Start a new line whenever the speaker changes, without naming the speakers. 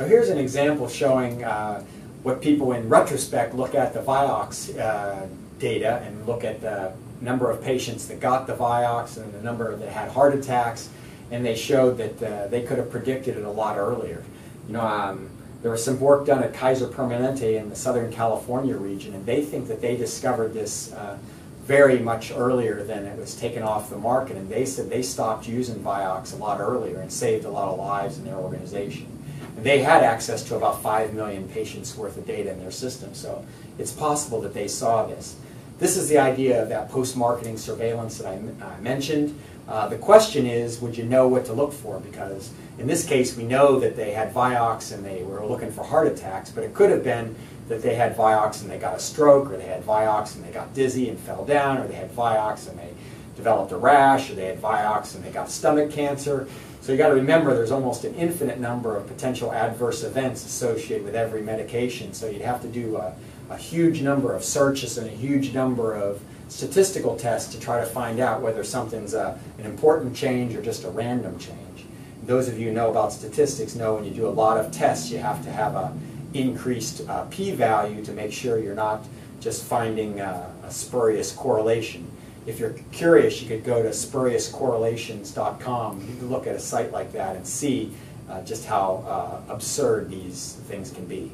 So here's an example showing uh, what people in retrospect look at the Vioxx uh, data and look at the number of patients that got the Vioxx and the number that had heart attacks, and they showed that uh, they could have predicted it a lot earlier. You know, um, there was some work done at Kaiser Permanente in the Southern California region, and they think that they discovered this uh, very much earlier than it was taken off the market, and they said they stopped using Vioxx a lot earlier and saved a lot of lives in their organization. And they had access to about 5 million patients worth of data in their system, so it's possible that they saw this. This is the idea of that post-marketing surveillance that I, I mentioned. Uh, the question is, would you know what to look for? Because in this case, we know that they had Vioxx and they were looking for heart attacks, but it could have been that they had Vioxx and they got a stroke, or they had Vioxx and they got dizzy and fell down, or they had Vioxx and they developed a rash, or they had Vioxx and they got stomach cancer. So you got to remember there's almost an infinite number of potential adverse events associated with every medication. So you'd have to do a, a huge number of searches and a huge number of statistical tests to try to find out whether something's a, an important change or just a random change. Those of you who know about statistics know when you do a lot of tests, you have to have a increased uh, p-value to make sure you're not just finding uh, a spurious correlation. If you're curious, you could go to spuriouscorrelations.com. You can look at a site like that and see uh, just how uh, absurd these things can be.